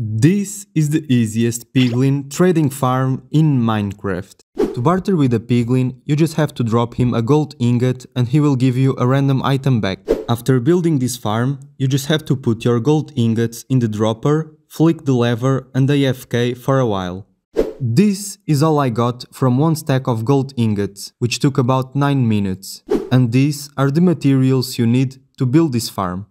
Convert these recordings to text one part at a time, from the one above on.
This is the easiest piglin trading farm in Minecraft. To barter with a piglin, you just have to drop him a gold ingot and he will give you a random item back. After building this farm, you just have to put your gold ingots in the dropper, flick the lever and AFK for a while. This is all I got from one stack of gold ingots, which took about 9 minutes. And these are the materials you need to build this farm.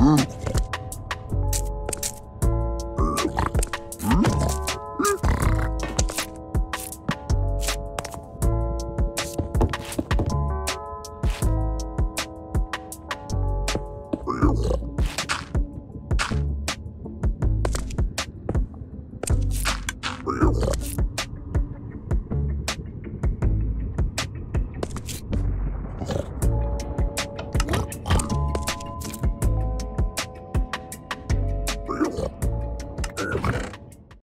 Real.